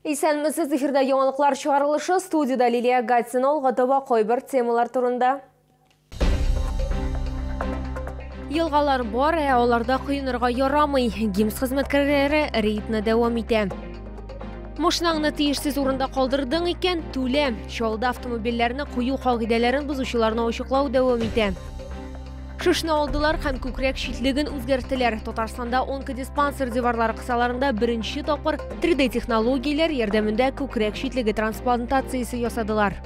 Исәнмесез эфирда яңалыклар чыгарылышы студияда Лилия Гатсин алгатыба койбер темалар турында. Елгалар бар, ә аларда кыйнырга ярамый. Гимс хезмәткәрләре рейдны дәвам итә. Машинаңны тиешсез урында калдырдың икән, түлә. Шалда автомобильләрне кую кагыйдәләрен бузучыларны ачыклау дәвам итә. Шышны алдылар һәм күкрәк шитлеген үзгәрттеләр. Татарстанда онкодиспансер диварлары кысаларында беренче тапкыр 3D технологияләр ярдәмендә күкрәк шитлеге трансплантациясе ясадылар.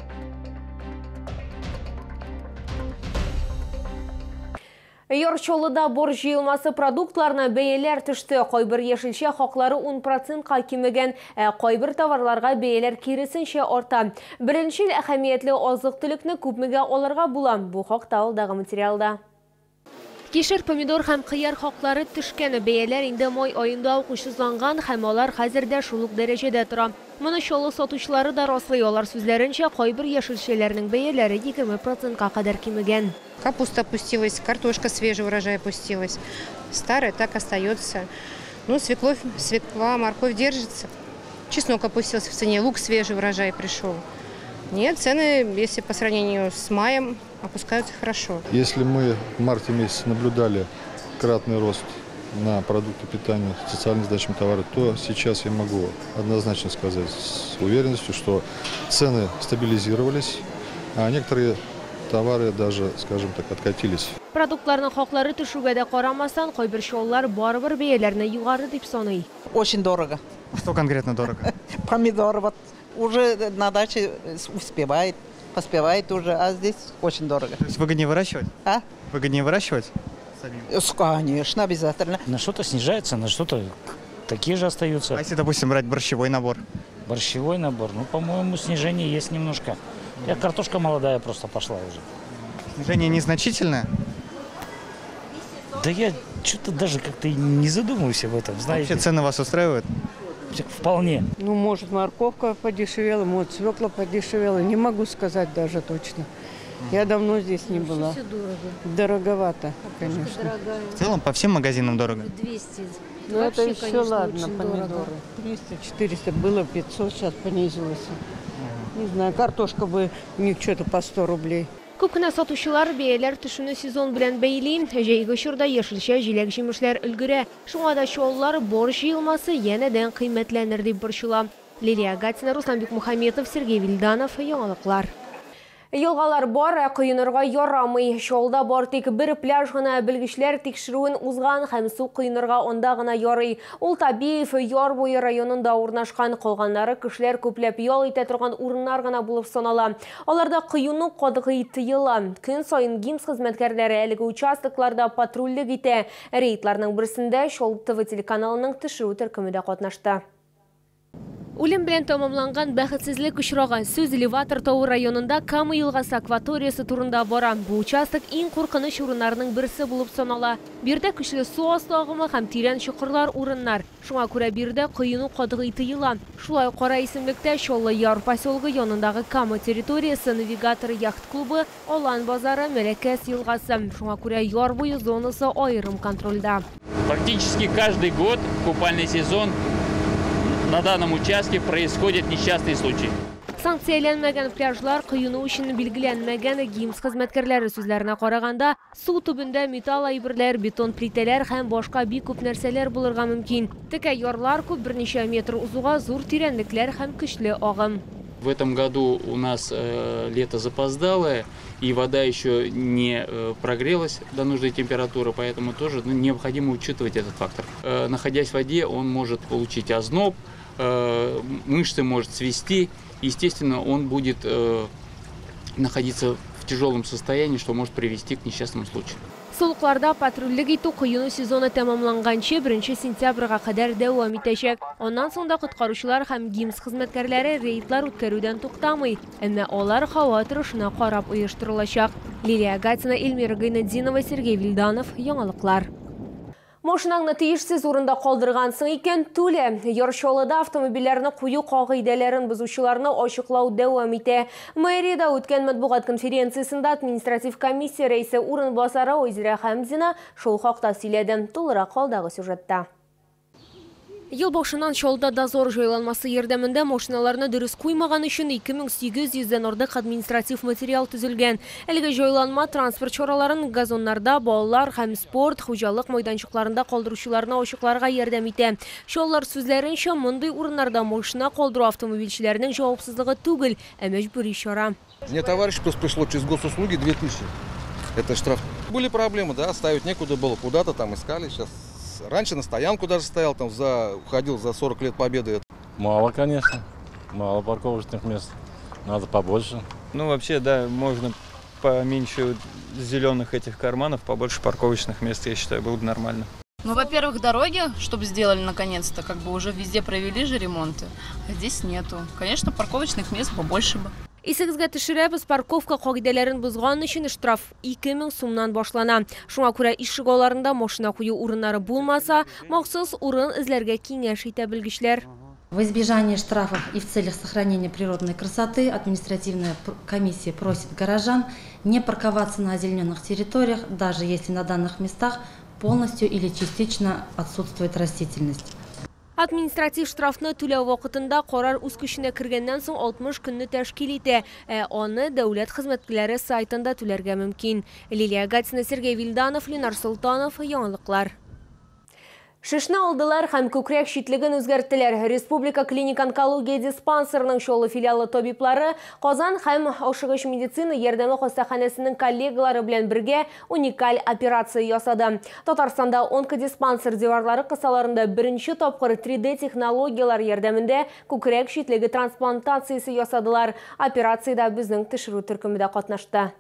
Йорчолыда бор җыелмасы продуктларына бәяләр төште. Кайбер яшелчә хаклары 10%ка кимегән, ә кайбер товарларга бәяләр киресенчә арта. Беренчел әһәмиятле азык-төлекне күпмегә алырга була. Бу хакта материалда. Кешер помидор һәм кыяр хаклары төшкәне бәяләр инде май айында ук ушсызланган һәм алар хәзердә шул ук дәрәҗәдә тора. Моны да раслый алар сүзләренчә кайбер яшелчәләрнең бәяләре 20%ка кадәр кимегән. Капуста опустилась, картошка свежий урожай опустилась. Старая так остается. Ну, свекло, свекла, морковь держится. Чеснок опустился в цене, лук свежий урожай пришел. Нет, цены, если по сравнению с маем, опускаются хорошо. Если мы в марте месяце наблюдали кратный рост на продукты питания, социально значимые товары, то сейчас я могу однозначно сказать с уверенностью, что цены стабилизировались, а некоторые товары даже, скажем так, откатились. Продуктларның хаклары төшүгә дә карамастан, кайбер шоулар барыбер бәяләрне югары дип саный. Очень дорого. Что конкретно дорого? Помидор вот уже на даче успевает, поспевает уже, а здесь очень дорого. То есть выгоднее выращивать? А? Выгоднее выращивать? Самим? Конечно, обязательно. На что-то снижается, на что-то такие же остаются. А если, допустим, брать борщевой набор? Борщевой набор, ну, по-моему, снижение есть немножко. Я картошка молодая просто пошла уже. Снижение незначительное? Да я что-то даже как-то и не задумываюсь об этом, Вообще знаете. цены вас устраивают? Вполне. Ну, может, морковка подешевела, может, свекла подешевела. Не могу сказать даже точно. Я давно здесь не была. Дороговато, конечно. В целом по всем магазинам дорого. 200. Но это еще ладно, помидоры. 300-400 было, 500, сейчас понизилось. Не знаю, картошка бы у них что-то по 100 рублей. Kubkina satışçılar beyələr tüşünü sezon bilən beyliyin Jeyqışırda yeşilşə jilək jimişlər ülgürə. Şuna da şollar borç yılması yenədən qiymətlənirdi bir şıla. Liliya Gatina, Ruslanbek Muhammetov, Sergey Vildanov, Yoğalıqlar. Елгалар бар, ә кыйнырга ярамый. Шолда бар тик бер пляж гына белгечләр тикшерүен узган һәм су кыйнырга онда гына ярый. Ул Табиев яр буе районында урнашкан калганнары кешеләр күпләп ял итә торган урыннар гына булып санала. Аларда кыюну кадгый тыела. Көн сайын ГИМС хезмәткәрләре әлеге участокларда патрульлек итә. Рейдларның берсендә Шол ТВ телеканалының төшерү төркеме дә катнашты. Үлем белән тамамланган бәхетсезлек очраган сүз элеватор тау районында Кама елгасы акваториясы турында бара. Бу участок иң куркыныч урыннарның берсе булып санала. Бирдә көчле су асты агымы һәм тирән чокырлар урыннар. Шуңа күрә бирдә кыйну кадыгый тыела. Шулай ук кара исемлектә Шоллы Яр поселогы янындагы Кама территориясы навигатор яхт клубы, Олан базары, Мәләкәс елгасы. Шуңа күрә яр буе зонасы аерым контрольдә. Практически каждый год купальный сезон на данном участке происходит несчастный случай. Санкцияләнмәгән пляжлар кыюну өчен билгеләнмәгән ГИМС хезмәткәрләре сүзләренә караганда, су төбендә металл әйберләр, бетон плитәләр һәм башка бик күп нәрсәләр булырга мөмкин. Текә ярлар күп берничә метр узуга зур тирәнлекләр һәм көчле агым. В этом году у нас э, лето запоздалое, и вода еще не э, прогрелась до нужной температуры, поэтому тоже ну, необходимо учитывать этот фактор. Э, находясь в воде, он может получить озноб, мышцы может свести, естественно, он будет э, находиться в тяжелом состоянии, что может привести к несчастному случаю. Сулыкларда патрульлек итү кыюну сезоны тәмамланганчы 1 сентябрьгә кадәр дәвам итәчәк. Аннан соң да коткаручылар һәм ГИМС хезмәткәрләре рейдлар үткәрүдән туктамый. Әмма алар һава торышына карап оештырылачак. Лилия Гатина, Эльмира Гайнадинова, Сергей Вильданов, Яңалыклар. Машинаңны тиешсез урында калдыргансың икән түле. Яршолыда автомобильләрне кую кагыйдәләрен бозучыларны ачыклау дәвам итә. Мэриядә үткән матбугат конференциясендә административ комиссия рәисе урынбасары Ойзира Хәмзина шул хакта сөйләде. Тулырак калдагы сюжетта. Ел башынан шолда дозор жойланмасы ярдәмендә машиналарны дөрес куймаган өчен 2800 ordық административ материал түзелгән. Әлеге жойланма транспорт чараларын газоннарда балалар һәм спорт хуҗалык майданчыкларында калдыручыларны ачыкларга ярдәм итә. Шоллар сүзләренчә, мондый урыннарда машина калдыру автомобильчеләрнең җавапсызлыгы түгел, ә мәҗбүри чара. Мне товарищ пришло через госуслуги 2000. Это штраф. Были проблемы, да, ставить некуда было, куда-то там искали. Сейчас раньше на стоянку даже стоял, там за, уходил за 40 лет победы. Мало, конечно. Мало парковочных мест. Надо побольше. Ну, вообще, да, можно поменьше зеленых этих карманов, побольше парковочных мест, я считаю, было бы нормально. Ну, во-первых, дороги, чтобы сделали наконец-то, как бы уже везде провели же ремонты, а здесь нету. Конечно, парковочных мест побольше бы. Исегезгә төшерәбез парковка кагыйдәләрен бозган өчен штраф 2000 сумнан башлана. Шуңа күрә ишек аларында машина кую урыннары булмаса, махсус урын эзләргә киңәш итә белгечләр. В избежание штрафов и в целях сохранения природной красоты административная комиссия просит горожан не парковаться на озелененных территориях, даже если на данных местах полностью или частично отсутствует растительность. Административ штрафны түләү вакытында карар үз көченә кергәннән соң 60 көнне тәшкил итә, ә аны дәүләт хезмәткәрләре сайтында түләргә мөмкин. Лилия Гатина, Сергей Вильданов, Ленар Султанов, Яңалыклар. Шишна алдылар һәм күкрәк шитлеген үзгәрттеләр. Республика клиник онкология диспансерының шолы филиалы табиблары Казан һәм ашыгыч медицина ярдәме хастаханәсенең коллегалары белән бергә уникаль операция ясады. Татарстанда онкодиспансер диварлары кысаларында беренче тапкыр 3D технологиялар ярдәмендә күкрәк шитлеге трансплантациясе ясадылар. Операциядә безнең төшерү төркемендә катнашты.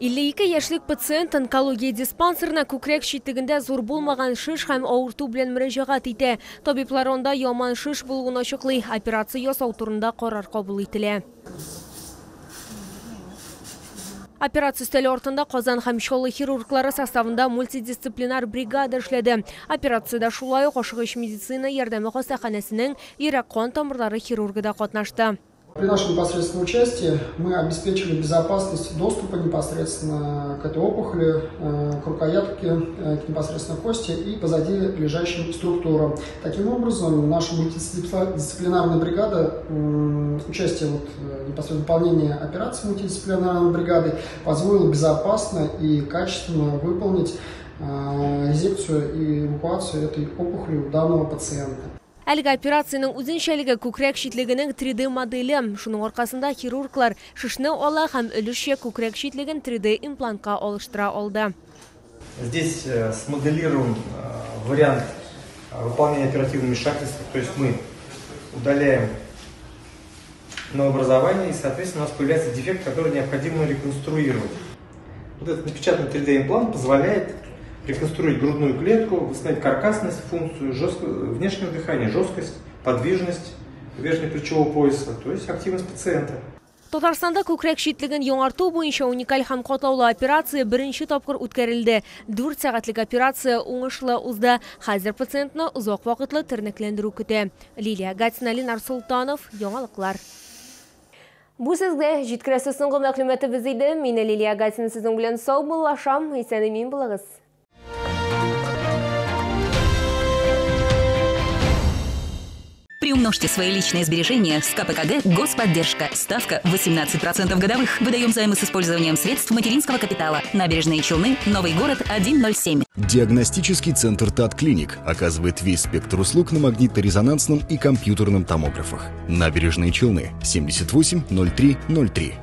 52 яшьлек пациент онкология диспансерына күкрәк читлегендә зур булмаган шиш һәм авырту белән мөрәҗәгать итә. Табиблар онда яман шиш булуын ачыклый. Операция ясау турында карар кабул ителә. Операция өстәле артында Казан һәм хирурглары составында мультидисциплинар бригада эшләде. Операциядә шулай ук ашыгыч медицина ярдәме хастаханәсенең йөрәк кан тамырлары хирургы да. При нашем непосредственном участии мы обеспечили безопасность доступа непосредственно к этой опухоли, э, к рукоятке, э, к непосредственно кости и позади лежащим структурам. Таким образом, наша мультидисциплинарная бригада, участие вот, э, непосредственно выполнения операции мультидисциплинарной бригады позволило безопасно и качественно выполнить резекцию и эвакуацию этой опухоли у данного пациента. Әлгі операцияның үзенчәлеге күкрәк шитлегенең 3D моделі. Шуның арқасында хирурглар шишне ала һәм өлешчә күкрәк шитлеген 3D имплантка алыштыра алды. Здесь э, смоделируем э, вариант э, выполнения оперативного вмешательства, то есть мы удаляем новообразование и, соответственно, у нас появляется дефект, который необходимо реконструировать. Вот этот напечатанный 3D имплант позволяет реконструировать грудную клетку, восстановить каркасность, функцию жестко, внешнего дыхания, жесткость, подвижность верхнеплечевого пояса, то есть активность пациента. Татарстанда күкрәк шитлеген яңарту буенча уникаль һәм катлаулы операция беренче тапкыр үткәрелде. 4 сәгатьлек операция уңышлы узды. Хәзер пациентны узак вакытлы тернәкләндерү көтә. Лилия Гатина, Ленар Султанов, Яңалыклар. Бу сезгә җиткерәсе соңгы мәгълүматыбыз иде. Мин Лилия Гатина сезнең белән сау булашам. Исән мин булыгыз. Приумножьте свои личные сбережения с КПКГ «Господдержка». Ставка 18% годовых. Выдаем займы с использованием средств материнского капитала. Набережные Челны, Новый город, 107. Диагностический центр ТАТ-клиник оказывает весь спектр услуг на магнитно-резонансном и компьютерном томографах. Набережные Челны, 78 03 03.